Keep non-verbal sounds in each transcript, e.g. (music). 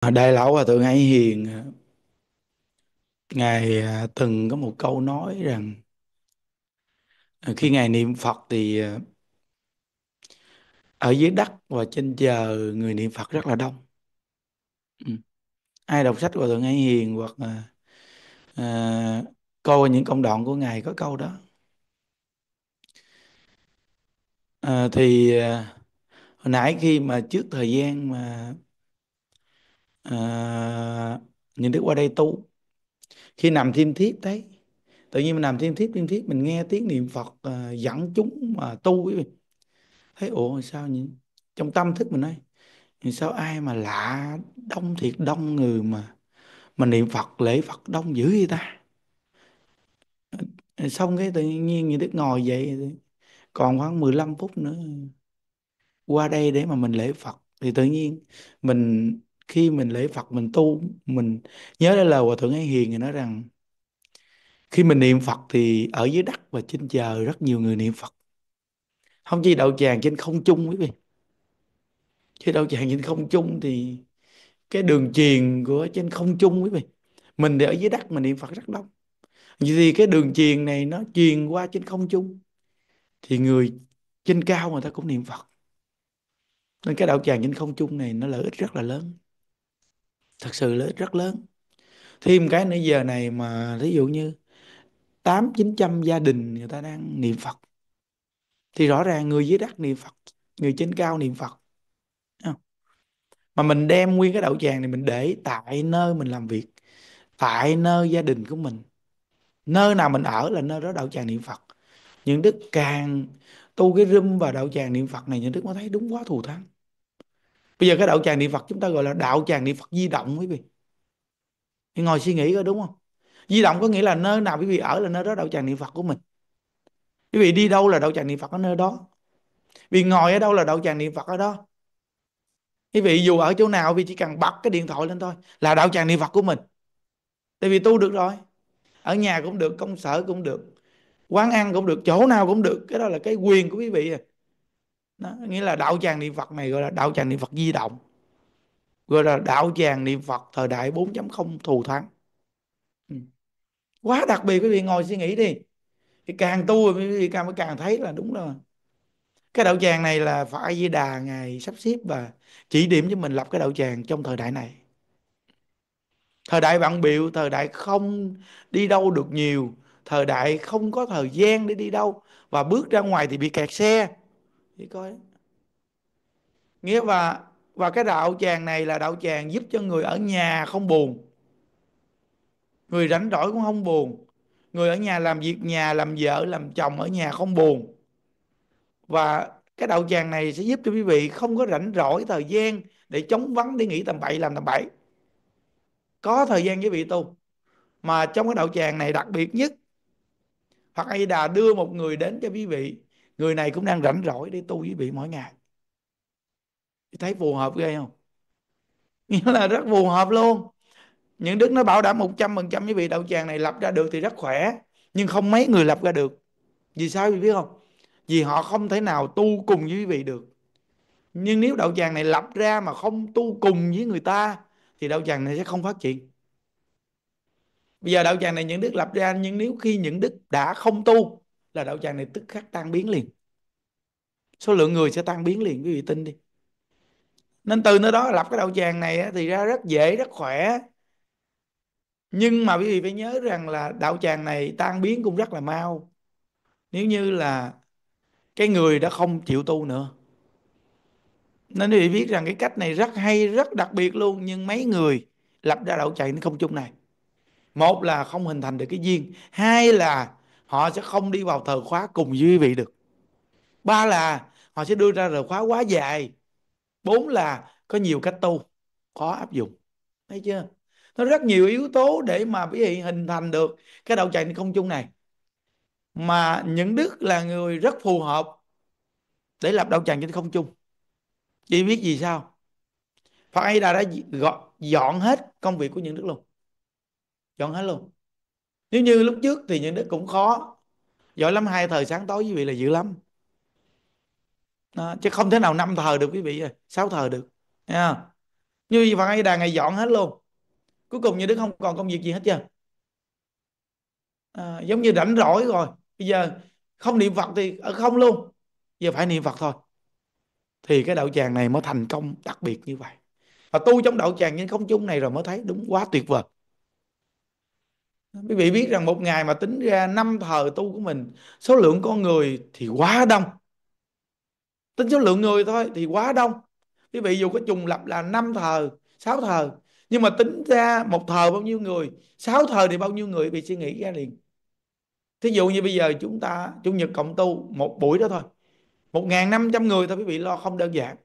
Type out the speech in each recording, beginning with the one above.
À, Đại lão Hòa Thượng Hải Hiền à, ngài à, từng có một câu nói rằng à, khi ngài niệm Phật thì à, ở dưới đất và trên trời người niệm Phật rất là đông. Ừ. Ai đọc sách Hòa Thượng Hải Hiền hoặc là à, coi những công đoạn của ngài có câu đó. À, thì à, hồi nãy khi mà trước thời gian mà à, nhìn đức qua đây tu. Khi nằm thiêm thiếp đấy tự nhiên mình nằm thiêm thiếp thiêm thiếp mình nghe tiếng niệm Phật à, dẫn chúng mà tu ấy thấy ủa sao nhỉ? Trong tâm thức mình nói sao ai mà lạ đông thiệt đông người mà mà niệm Phật lễ Phật đông dữ vậy ta? Ờ, xong cái tự nhiên như Đức ngồi vậy còn khoảng 15 phút nữa qua đây để mà mình lễ Phật. Thì tự nhiên mình khi mình lễ Phật, mình tu, mình nhớ đến lời Hòa Thượng Ấy Hiền thì nói rằng, khi mình niệm Phật thì ở dưới đất và trên trời rất nhiều người niệm Phật. Không chỉ đạo tràng trên không trung quý vị, chứ đạo tràng trên không trung thì cái đường truyền của trên không trung quý vị. Mình thì ở dưới đất mình niệm Phật rất đông. Vậy thì cái đường truyền này nó truyền qua trên không trung thì người trên cao người ta cũng niệm Phật. Nên cái đạo tràng trên không trung này nó lợi ích rất là lớn thật sự lợi ích rất lớn. Thêm cái nữa, giờ này mà ví dụ như tám, chín trăm gia đình người ta đang niệm Phật, thì rõ ràng người dưới đất niệm Phật, người trên cao niệm Phật mà mình đem nguyên cái đậu tràng này mình để tại nơi mình làm việc, tại nơi gia đình của mình. Nơi nào mình ở là nơi đó đạo tràng niệm Phật. Những đức càng tu cái râm và đạo tràng niệm Phật này, những đức mới thấy đúng quá thù thắng bây giờ cái đạo tràng niệm Phật chúng ta gọi là đạo tràng niệm Phật di động quý vị. Thì ngồi suy nghĩ coi đúng không? Di động có nghĩa là nơi nào quý vị ở là nơi đó đạo tràng niệm Phật của mình. Quý vị đi đâu là đạo tràng niệm Phật ở nơi đó. Vì ngồi ở đâu là đạo tràng niệm Phật ở đó. Quý vị dù ở chỗ nào vì chỉ cần bật cái điện thoại lên thôi là đạo tràng niệm Phật của mình. Tại vì tu được rồi. Ở nhà cũng được, công sở cũng được, quán ăn cũng được, chỗ nào cũng được. Cái đó là cái quyền của quý vị à đó, nghĩa là đạo tràng niệm Phật này gọi là đạo tràng niệm Phật di động gọi là đạo tràng niệm Phật thời đại 4.0 thù thắng. Ừ. quá đặc biệt quý vị ngồi suy nghĩ đi. Thì càng tu quý vị càng càng thấy là đúng rồi. Cái đạo tràng này là Phật A Di Đà ngài sắp xếp và chỉ điểm cho mình lập cái đạo tràng trong thời đại này. Thời đại bận biệu thời đại không đi đâu được nhiều thời đại không có thời gian để đi đâu và bước ra ngoài thì bị kẹt xe thì coi. Nghĩa và và cái đạo tràng này là đạo tràng giúp cho người ở nhà không buồn. Người rảnh rỗi cũng không buồn. Người ở nhà làm việc nhà, làm vợ, làm chồng ở nhà không buồn. Và cái đạo tràng này sẽ giúp cho quý vị không có rảnh rỗi thời gian để chống vắng, để nghĩ tầm bậy, làm tầm bậy. Có thời gian với vị tu, mà trong cái đạo tràng này đặc biệt nhất, Phật A Đà đưa một người đến cho quý vị người này cũng đang rảnh rỗi để tu với vị mỗi ngày. Thấy phù hợp ghê không? (laughs) Nghĩa là rất phù hợp luôn. Những đức nó bảo đảm một trăm phần trăm với vị đạo tràng này lập ra được thì rất khỏe, nhưng không mấy người lập ra được. Vì sao quý biết không? Vì họ không thể nào tu cùng với quý vị được. Nhưng nếu đạo tràng này lập ra mà không tu cùng với người ta, thì đạo tràng này sẽ không phát triển. Bây giờ đạo tràng này những đức lập ra, nhưng nếu khi những đức đã không tu là đạo tràng này tức khắc tan biến liền. Số lượng người sẽ tan biến liền, quý vị tin đi. Nên từ nơi đó lập cái đạo tràng này thì ra rất dễ, rất khỏe. Nhưng mà quý vị phải nhớ rằng là đạo tràng này tan biến cũng rất là mau. Nếu như là cái người đã không chịu tu nữa. Nên quý vị biết rằng cái cách này rất hay, rất đặc biệt luôn. Nhưng mấy người lập ra đạo tràng nó không chung này. Một là không hình thành được cái duyên. Hai là họ sẽ không đi vào thời khóa cùng với quý vị được. Ba là họ sẽ đưa ra thời khóa quá dài. Bốn là có nhiều cách tu, khó áp dụng. Thấy chưa? Nó rất nhiều yếu tố để mà quý vị hình thành được cái đạo tràng không chung này. Mà những đức là người rất phù hợp để lập đạo tràng trên không chung chỉ biết gì sao? Phật ấy đã đã dọn hết công việc của những đức luôn. Dọn hết luôn nếu như lúc trước thì những đức cũng khó. Giỏi lắm hai thời sáng tối quý vị là dữ lắm. Đó, chứ không thể nào năm thờ được quý vị sáu thờ được. Nha như vậy A Di Đà ngày dọn hết luôn. Cuối cùng như Đức không còn công việc gì hết chưa à, giống như rảnh rỗi rồi. Bây giờ không niệm Phật thì ở không luôn. Giờ phải niệm Phật thôi. Thì cái đạo tràng này mới thành công đặc biệt như vậy. Và tu trong đạo tràng nhưng không chung này rồi mới thấy đúng quá tuyệt vời quý vị biết rằng một ngày mà tính ra năm thờ tu của mình, số lượng con người thì quá đông. Tính số lượng người thôi thì quá đông. Quý vị dù có trùng lập là năm thờ, sáu thờ, nhưng mà tính ra một thờ bao nhiêu người, sáu thờ thì bao nhiêu người bị suy nghĩ ra liền. Thí dụ như bây giờ chúng ta, chủ nhật cộng tu, một buổi đó thôi. Một ngàn năm trăm người thôi, quý vị lo không đơn giản.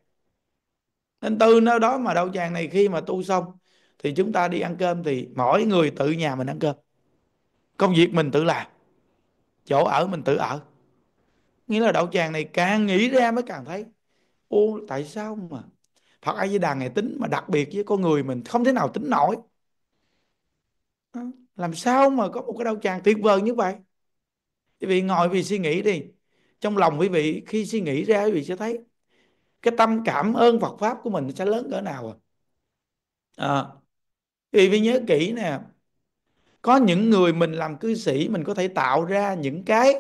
Nên từ nơi đó mà đạo tràng này khi mà tu xong, thì chúng ta đi ăn cơm thì mỗi người tự nhà mình ăn cơm công việc mình tự làm. Chỗ ở mình tự ở. Nghĩa là đạo tràng này càng nghĩ ra mới càng thấy ô tại sao mà Phật A Di Đà ngày tính mà đặc biệt với con người mình không thể nào tính nổi? Làm sao mà có một cái đạo tràng tuyệt vời như vậy? Quý vị ngồi vì suy nghĩ đi. Trong lòng quý vị khi suy nghĩ ra quý vị sẽ thấy cái tâm cảm ơn Phật pháp của mình sẽ lớn cỡ nào à, à quý vị nhớ kỹ nè có những người mình làm cư sĩ, mình có thể tạo ra những cái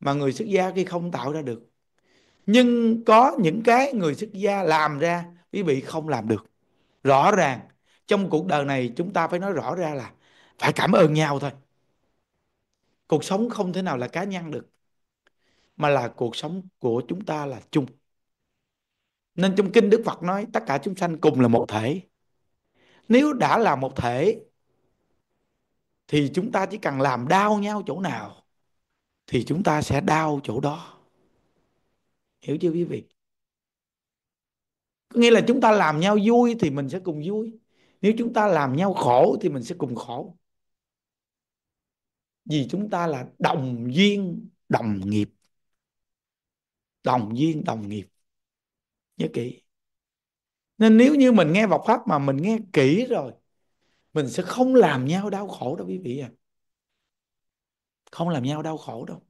mà người xuất gia khi không tạo ra được. Nhưng có những cái người xuất gia làm ra, quý vị không làm được. Rõ ràng, trong cuộc đời này chúng ta phải nói rõ ra là phải cảm ơn nhau thôi. Cuộc sống không thể nào là cá nhân được, mà là cuộc sống của chúng ta là chung. Nên trong kinh Đức Phật nói, tất cả chúng sanh cùng là một thể. Nếu đã là một thể thì chúng ta chỉ cần làm đau nhau chỗ nào, thì chúng ta sẽ đau chỗ đó. Hiểu chưa quý vị? Có nghĩa là chúng ta làm nhau vui thì mình sẽ cùng vui. Nếu chúng ta làm nhau khổ thì mình sẽ cùng khổ. Vì chúng ta là đồng duyên, đồng nghiệp. Đồng duyên, đồng nghiệp. Nhớ kỹ. Nên nếu như mình nghe Phật pháp mà mình nghe kỹ rồi mình sẽ không làm nhau đau khổ đâu, quý vị à. Không làm nhau đau khổ đâu.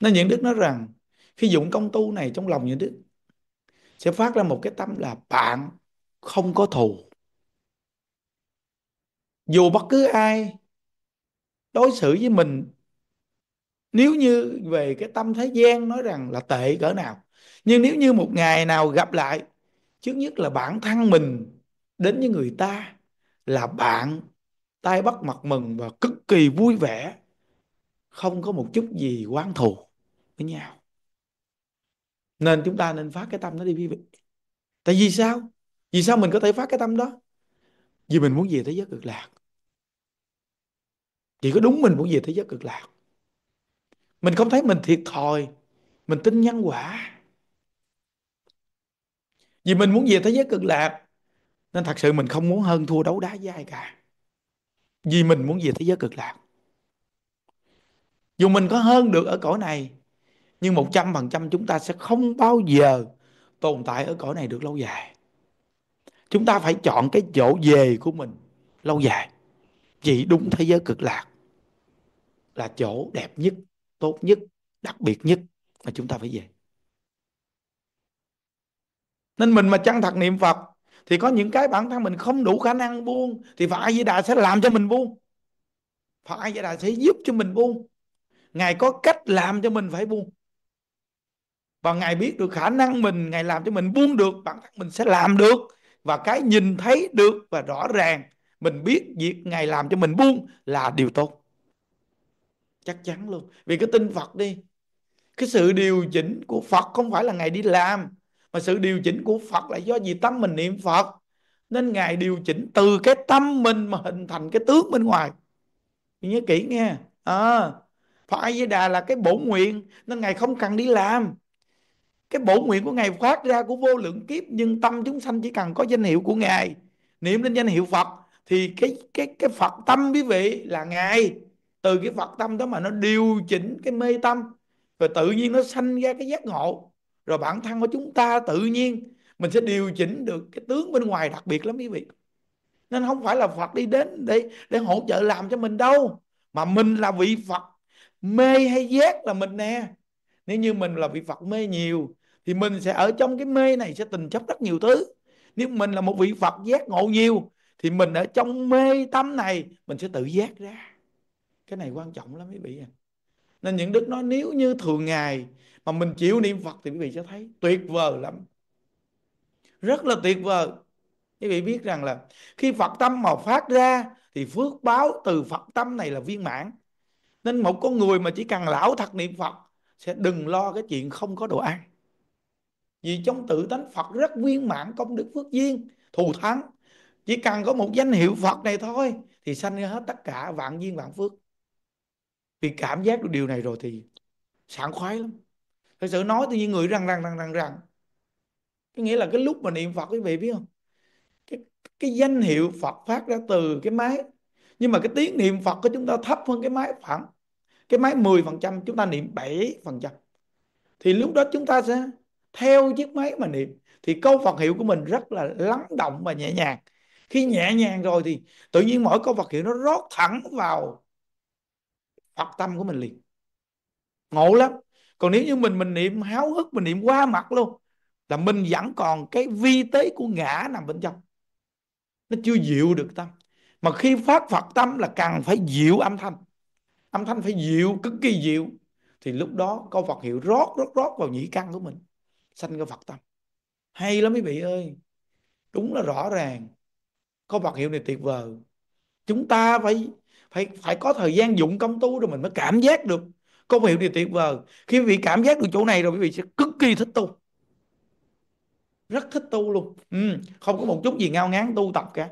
Nên những đức nói rằng, khi dụng công tu này trong lòng những đức, sẽ phát ra một cái tâm là bạn không có thù. Dù bất cứ ai đối xử với mình, nếu như về cái tâm thế gian nói rằng là tệ cỡ nào, nhưng nếu như một ngày nào gặp lại, trước nhất là bản thân mình đến với người ta là bạn tay bắt mặt mừng và cực kỳ vui vẻ. Không có một chút gì quán thù với nhau. Nên chúng ta nên phát cái tâm đó đi, quý vị. Tại vì sao? Vì sao mình có thể phát cái tâm đó? Vì mình muốn về thế giới cực lạc. Chỉ có đúng mình muốn về thế giới cực lạc. Mình không thấy mình thiệt thòi, mình tin nhân quả. Vì mình muốn về thế giới cực lạc nên thật sự mình không muốn hơn thua đấu đá với ai cả. Vì mình muốn về thế giới cực lạc. Dù mình có hơn được ở cõi này, nhưng một trăm phần trăm chúng ta sẽ không bao giờ tồn tại ở cõi này được lâu dài. Chúng ta phải chọn cái chỗ về của mình lâu dài. Chỉ đúng thế giới cực lạc là chỗ đẹp nhất, tốt nhất, đặc biệt nhất mà chúng ta phải về. Nên mình mà chăng thật niệm Phật thì có những cái bản thân mình không đủ khả năng buông, thì Phật A Di Đà sẽ làm cho mình buông. Phật A Di Đà sẽ giúp cho mình buông. Ngài có cách làm cho mình phải buông. Và Ngài biết được khả năng mình, Ngài làm cho mình buông được, bản thân mình sẽ làm được. Và cái nhìn thấy được và rõ ràng, mình biết việc Ngài làm cho mình buông là điều tốt. Chắc chắn luôn. Vì cái tin Phật đi, cái sự điều chỉnh của Phật không phải là Ngài đi làm mà sự điều chỉnh của Phật là do gì tâm mình niệm Phật. Nên Ngài điều chỉnh từ cái tâm mình mà hình thành cái tướng bên ngoài. Nhớ kỹ nghe. À, Phật A Di Đà là cái bổ nguyện nên Ngài không cần đi làm. Cái bổ nguyện của Ngài phát ra của vô lượng kiếp nhưng tâm chúng sanh chỉ cần có danh hiệu của Ngài niệm lên danh hiệu Phật thì cái cái cái Phật tâm quý vị là Ngài. Từ cái Phật tâm đó mà nó điều chỉnh cái mê tâm rồi tự nhiên nó sanh ra cái giác ngộ rồi bản thân của chúng ta tự nhiên mình sẽ điều chỉnh được cái tướng bên ngoài đặc biệt lắm quý vị. Nên không phải là Phật đi đến để để hỗ trợ làm cho mình đâu, mà mình là vị Phật mê hay giác là mình nè. Nếu như mình là vị Phật mê nhiều, thì mình sẽ ở trong cái mê này sẽ tình chấp rất nhiều thứ. Nếu mình là một vị Phật giác ngộ nhiều, thì mình ở trong mê tâm này mình sẽ tự giác ra. Cái này quan trọng lắm quý vị à nên những đức nói, nếu như thường ngày mà mình chịu niệm Phật thì quý vị sẽ thấy tuyệt vời lắm. Rất là tuyệt vời. Quý vị biết rằng là khi Phật tâm mà phát ra thì phước báo từ Phật tâm này là viên mãn. Nên một con người mà chỉ cần lão thật niệm Phật sẽ đừng lo cái chuyện không có đồ ăn. Vì trong tự tánh Phật rất viên mãn công đức phước duyên, thù thắng. Chỉ cần có một danh hiệu Phật này thôi thì sanh ra hết tất cả vạn duyên vạn phước vì cảm giác được điều này rồi thì sảng khoái lắm. Thật sự nói tự nhiên người răng răng răng răng răng. Cái nghĩa là cái lúc mà niệm Phật quý vị biết không? Cái, cái danh hiệu Phật phát ra từ cái máy. Nhưng mà cái tiếng niệm Phật của chúng ta thấp hơn cái máy khoảng cái máy 10% chúng ta niệm 7% thì lúc đó chúng ta sẽ theo chiếc máy mà niệm. Thì câu Phật hiệu của mình rất là lắng động và nhẹ nhàng. Khi nhẹ nhàng rồi thì tự nhiên mỗi câu Phật hiệu nó rót thẳng vào Phật tâm của mình liền. Ngộ lắm. Còn nếu như mình mình niệm háo hức, mình niệm qua mặt luôn, là mình vẫn còn cái vi tế của ngã nằm bên trong. Nó chưa dịu được tâm. Mà khi phát Phật tâm là cần phải dịu âm thanh. Âm thanh phải dịu, cực kỳ dịu. Thì lúc đó câu Phật hiệu rót rót rót vào nhĩ căn của mình, sanh cái Phật tâm. Hay lắm quý vị ơi. Đúng là rõ ràng. Câu Phật hiệu này tuyệt vời. Chúng ta phải phải phải có thời gian dụng công tu rồi mình mới cảm giác được. Công hiệu này tuyệt vời. Khi quý vị cảm giác được chỗ này rồi quý vị sẽ cực kỳ thích tu. Rất thích tu luôn. Ừ, không có một chút gì ngao ngán tu tập cả.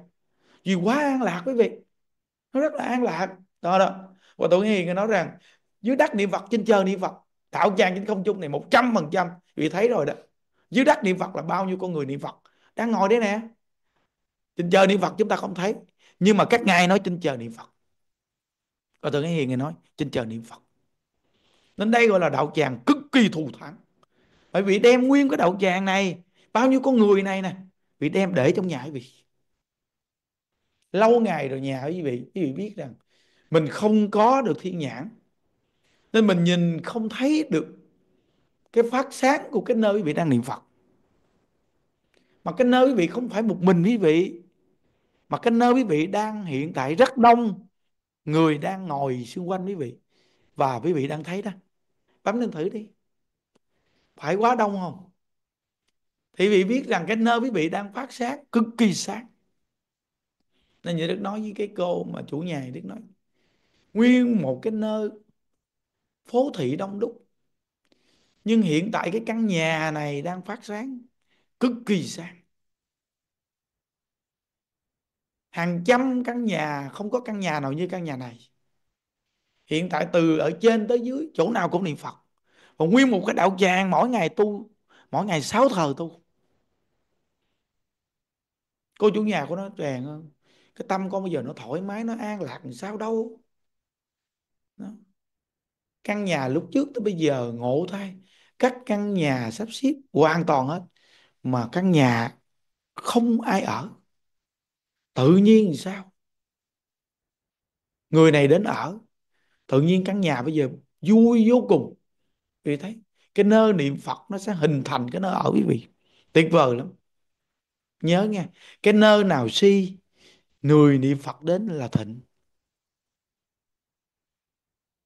Vì quá an lạc quý vị. Nó rất là an lạc. Đó đó. Và tôi hiền nói rằng dưới đất niệm Phật trên trời niệm Phật tạo trang trên không trung này một trăm phần trăm. Vì thấy rồi đó. Dưới đất niệm Phật là bao nhiêu con người niệm Phật? Đang ngồi đấy nè. Trên trời niệm Phật chúng ta không thấy. Nhưng mà các ngài nói trên trời niệm Phật và tôi hiền người nói, trên trời niệm Phật. Nên đây gọi là đạo tràng cực kỳ thù thắng. Bởi vì đem nguyên cái đạo tràng này, bao nhiêu con người này nè, bị đem để trong nhà quý vị. Lâu ngày rồi nhà quý vị quý vị biết rằng mình không có được thiên nhãn. Nên mình nhìn không thấy được cái phát sáng của cái nơi quý vị đang niệm Phật. Mà cái nơi quý vị không phải một mình quý vị, mà cái nơi quý vị đang hiện tại rất đông người đang ngồi xung quanh quý vị, và quý vị đang thấy đó, bấm lên thử đi. Phải quá đông không? Thì vị biết rằng cái nơi quý vị đang phát sáng cực kỳ sáng. Nên như Đức nói với cái cô mà chủ nhà Đức nói, nguyên một cái nơi phố thị đông đúc, nhưng hiện tại cái căn nhà này đang phát sáng cực kỳ sáng. Hàng trăm căn nhà, không có căn nhà nào như căn nhà này. Hiện tại từ ở trên tới dưới, chỗ nào cũng niệm Phật. Và nguyên một cái đạo tràng mỗi ngày tu, mỗi ngày sáu thờ tu. Cô chủ nhà của nó tràn hơn. Cái tâm con bây giờ nó thoải mái, nó an lạc, làm sao đâu. Đó. căn nhà lúc trước tới bây giờ ngộ thay các căn nhà sắp xếp hoàn toàn hết. Mà căn nhà không ai ở tự nhiên thì sao? Người này đến ở, tự nhiên căn nhà bây giờ vui vô cùng. Vì thấy cái nơi niệm Phật nó sẽ hình thành cái nơi ở, quý vị. Tuyệt vời lắm. Nhớ nghe, cái nơi nào si, người niệm Phật đến là thịnh.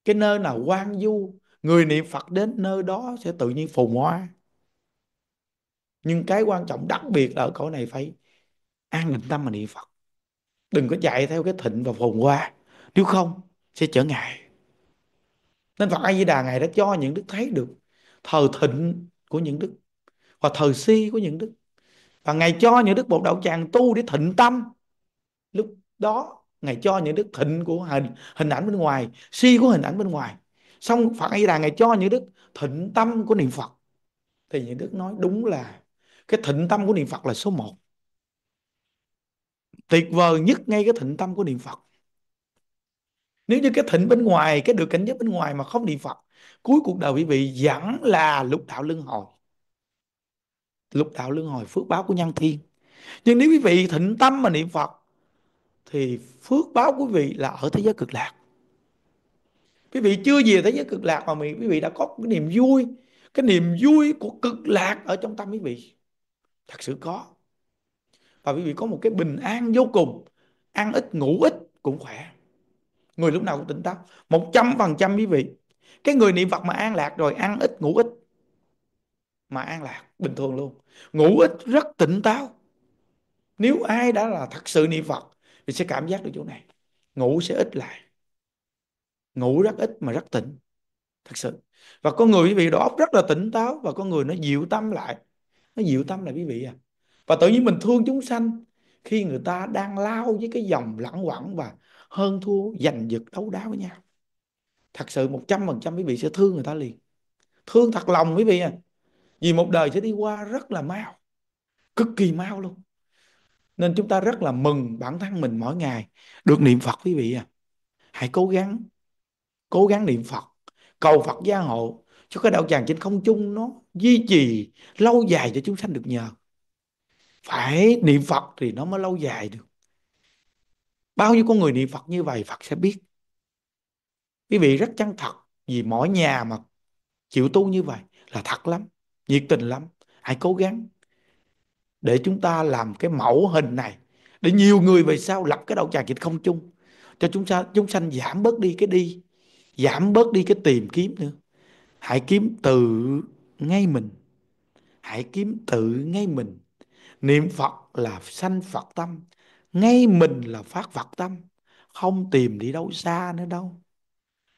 Cái nơi nào quan du, người niệm Phật đến nơi đó sẽ tự nhiên phồn hoa. Nhưng cái quan trọng đặc biệt là ở cõi này phải an định tâm mà niệm Phật đừng có chạy theo cái thịnh và phồn hoa. Nếu không, sẽ trở ngại. Nên Phật A Di Đà ngài đã cho những đức thấy được thời thịnh của những đức và thời si của những đức. Và ngài cho những đức một đạo tràng tu để thịnh tâm. Lúc đó, ngài cho những đức thịnh của hình hình ảnh bên ngoài, si của hình ảnh bên ngoài. Xong Phật A Di Đà ngài cho những đức thịnh tâm của niệm Phật. Thì những đức nói đúng là cái thịnh tâm của niệm Phật là số một tuyệt vời nhất ngay cái thịnh tâm của niệm Phật. Nếu như cái thịnh bên ngoài, cái được cảnh giới bên ngoài mà không niệm Phật, cuối cuộc đời quý vị vẫn là lục đạo luân hồi. Lục đạo luân hồi, phước báo của nhân thiên. Nhưng nếu quý vị thịnh tâm mà niệm Phật, thì phước báo của quý vị là ở thế giới cực lạc. Quý vị chưa về thế giới cực lạc mà quý vị đã có cái niềm vui. Cái niềm vui của cực lạc ở trong tâm quý vị. Thật sự có và quý vị có một cái bình an vô cùng, ăn ít, ngủ ít cũng khỏe. Người lúc nào cũng tỉnh táo. Một trăm phần trăm quý vị. Cái người niệm Phật mà an lạc rồi, ăn ít, ngủ ít, mà an lạc, bình thường luôn. Ngủ ít, rất tỉnh táo. Nếu ai đã là thật sự niệm Phật, thì sẽ cảm giác được chỗ này. Ngủ sẽ ít lại. Ngủ rất ít mà rất tỉnh. Thật sự. Và có người quý vị đó óc rất là tỉnh táo và có người nó dịu tâm lại. Nó dịu tâm lại quý vị à và tự nhiên mình thương chúng sanh khi người ta đang lao với cái dòng lẳng quẩn và hơn thua giành giật đấu đá với nhau. Thật sự một trăm phần trăm quý vị sẽ thương người ta liền. Thương thật lòng quý vị à. Vì một đời sẽ đi qua rất là mau, cực kỳ mau luôn. Nên chúng ta rất là mừng bản thân mình mỗi ngày được niệm Phật quý vị à. Hãy cố gắng cố gắng niệm Phật, cầu Phật gia hộ cho cái đạo tràng trên không trung nó duy trì lâu dài cho chúng sanh được nhờ phải, niệm Phật thì nó mới lâu dài được. Bao nhiêu con người niệm Phật như vậy, Phật sẽ biết. Quý vị, rất chân thật, vì mỗi nhà mà chịu tu như vậy là thật lắm, nhiệt tình lắm. Hãy cố gắng để chúng ta làm cái mẫu hình này, để nhiều người về sau lập cái đạo tràng trên không chung, cho chúng ta chúng sanh giảm bớt đi cái đi, giảm bớt đi cái tìm kiếm nữa. Hãy kiếm từ ngay mình. Hãy kiếm tự ngay mình niệm Phật là sanh Phật tâm, ngay mình là phát Phật tâm. Không tìm đi đâu xa nữa đâu.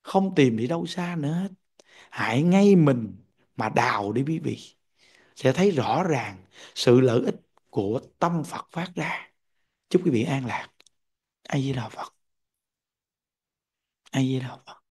Không tìm đi đâu xa nữa hết. Hãy ngay mình mà đào đi quý vị. Sẽ thấy rõ ràng sự lợi ích của tâm Phật phát ra. Chúc quý vị an lạc. A di đà phật. A di đà phật.